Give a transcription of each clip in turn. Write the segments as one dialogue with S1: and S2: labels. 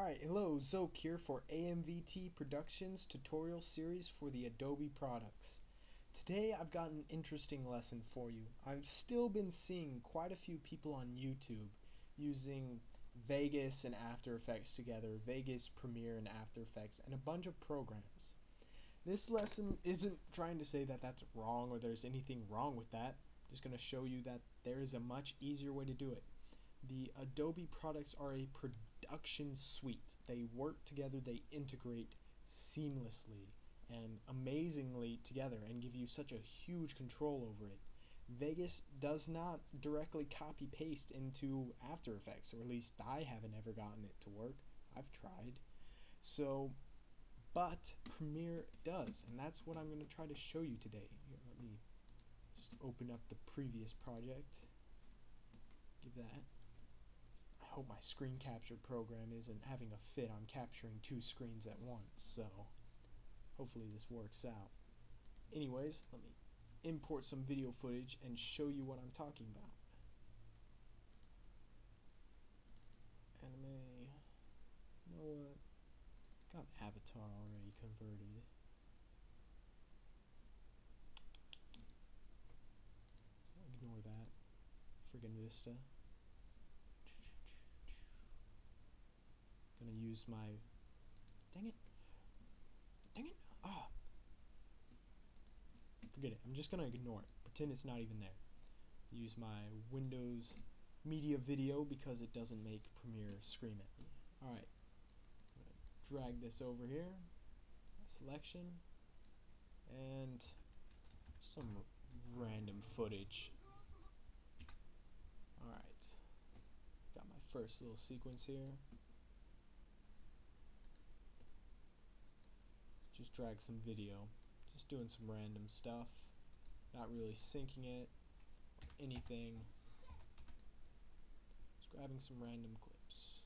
S1: Alright, hello, Zoke here for AMVT Productions tutorial series for the Adobe products. Today I've got an interesting lesson for you. I've still been seeing quite a few people on YouTube using Vegas and After Effects together, Vegas, Premiere, and After Effects, and a bunch of programs. This lesson isn't trying to say that that's wrong or there's anything wrong with that. I'm just going to show you that there is a much easier way to do it. The Adobe products are a production suite. They work together, they integrate seamlessly and amazingly together and give you such a huge control over it. Vegas does not directly copy paste into After Effects, or at least I haven't ever gotten it to work. I've tried. So, but Premiere does, and that's what I'm going to try to show you today. Here, let me just open up the previous project. Give that hope my screen capture program isn't having a fit on capturing two screens at once, so hopefully this works out. Anyways, let me import some video footage and show you what I'm talking about. Anime, you know what, got Avatar already converted. Ignore that, friggin' Vista. Use my dang it dang it ah. Forget it I'm just gonna ignore it pretend it's not even there. Use my Windows media video because it doesn't make Premiere scream at me alright drag this over here selection and some random footage. Alright got my first little sequence here just drag some video just doing some random stuff not really syncing it anything. Just grabbing some random clips.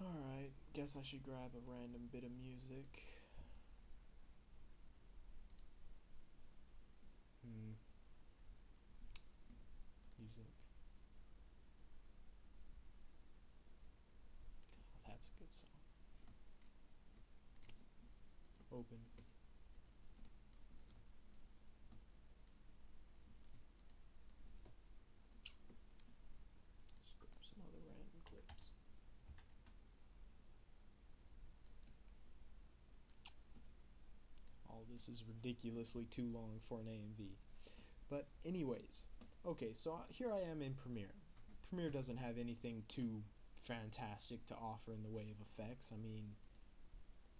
S1: Alright guess I should grab a random bit of music. Hmm. Music. Oh, that's a good song open. All this is ridiculously too long for an AMV. But anyways, okay, so here I am in Premiere. Premiere doesn't have anything too fantastic to offer in the way of effects. I mean,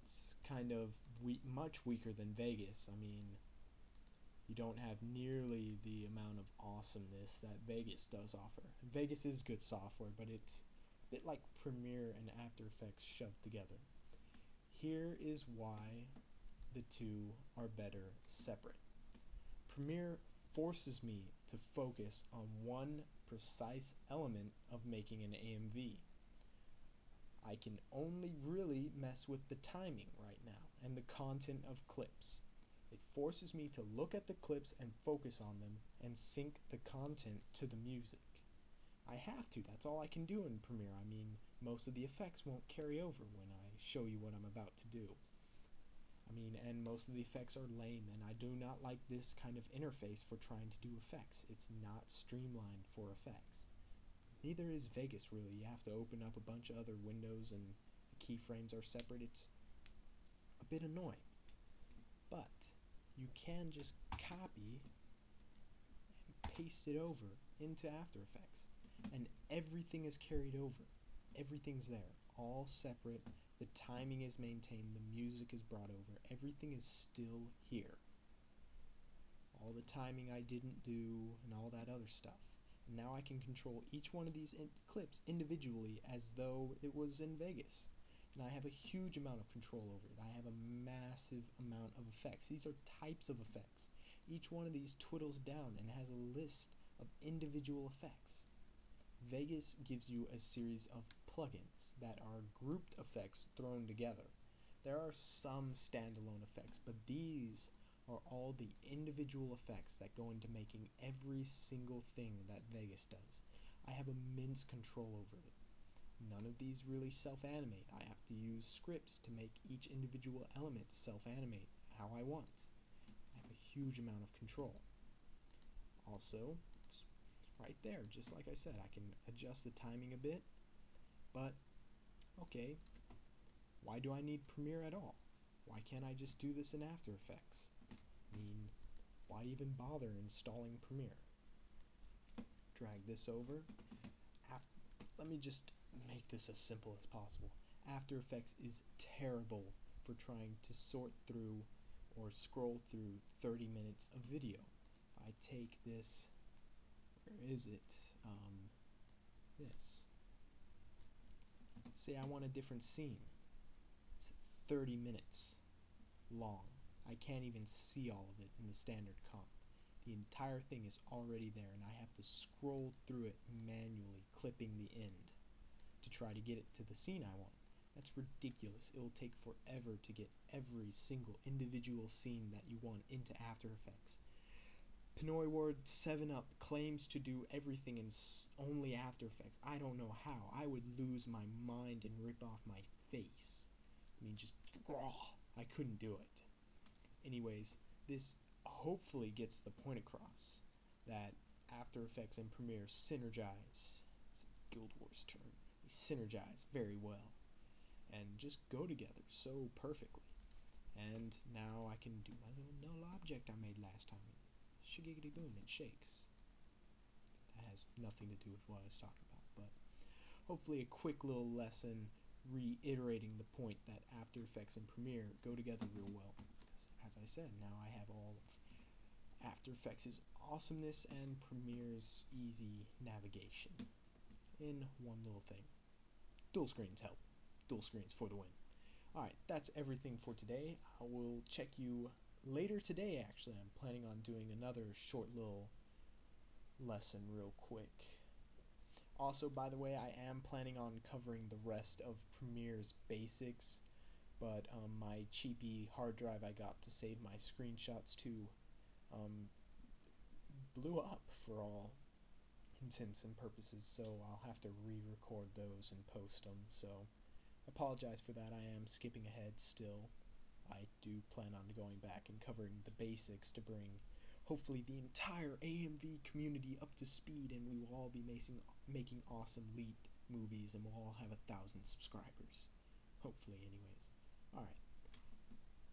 S1: it's kind of we much weaker than Vegas. I mean, you don't have nearly the amount of awesomeness that Vegas does offer. Vegas is good software, but it's a bit like Premiere and After Effects shoved together. Here is why the two are better separate. Premiere forces me to focus on one precise element of making an AMV. I can only really mess with the timing right now and the content of clips. It forces me to look at the clips and focus on them and sync the content to the music. I have to, that's all I can do in Premiere. I mean, most of the effects won't carry over when I show you what I'm about to do. I mean, and most of the effects are lame, and I do not like this kind of interface for trying to do effects. It's not streamlined for effects. Neither is Vegas really. You have to open up a bunch of other windows and the keyframes are separate. It's a bit annoying. But you can just copy and paste it over into After Effects. And everything is carried over. Everything's there. All separate. The timing is maintained. The music is brought over. Everything is still here. All the timing I didn't do and all that other stuff. Now I can control each one of these in clips individually as though it was in Vegas. And I have a huge amount of control over it. I have a massive amount of effects. These are types of effects. Each one of these twiddles down and has a list of individual effects. Vegas gives you a series of plugins that are grouped effects thrown together. There are some standalone effects, but these are all the individual effects that go into making every single thing that Vegas does. I have immense control over it. None of these really self-animate. I have to use scripts to make each individual element self-animate how I want. I have a huge amount of control. Also, it's right there, just like I said, I can adjust the timing a bit, but okay, why do I need Premiere at all? Why can't I just do this in After Effects? Mean, why even bother installing Premiere? Drag this over. let me just make this as simple as possible. After Effects is terrible for trying to sort through or scroll through 30 minutes of video. I take this, where is it? Um, this. Say I want a different scene. It's 30 minutes long. I can't even see all of it in the standard comp. The entire thing is already there and I have to scroll through it manually, clipping the end to try to get it to the scene I want. That's ridiculous. It will take forever to get every single individual scene that you want into After Effects. Pinoy Ward 7-Up claims to do everything in only After Effects. I don't know how. I would lose my mind and rip off my face. I mean, just raw. I couldn't do it. Anyways, this hopefully gets the point across that After Effects and Premiere synergize. It's a Guild Wars term. They synergize very well and just go together so perfectly. And now I can do my little null object I made last time. Shiggity boom, it shakes. That has nothing to do with what I was talking about, but hopefully a quick little lesson reiterating the point that After Effects and Premiere go together real well. As I said, now I have all of After Effects' awesomeness and Premiere's easy navigation in one little thing. Dual screens help. Dual screens for the win. Alright, that's everything for today. I will check you later today, actually. I'm planning on doing another short little lesson real quick. Also, by the way, I am planning on covering the rest of Premiere's basics, but um, my cheapy hard drive I got to save my screenshots to um, blew up for all intents and purposes, so I'll have to re-record those and post them, so apologize for that, I am skipping ahead still. I do plan on going back and covering the basics to bring hopefully the entire AMV community up to speed and we will all be making, making awesome lead movies and we'll all have a thousand subscribers. Hopefully anyways. Alright.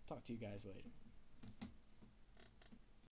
S1: Talk to you guys later.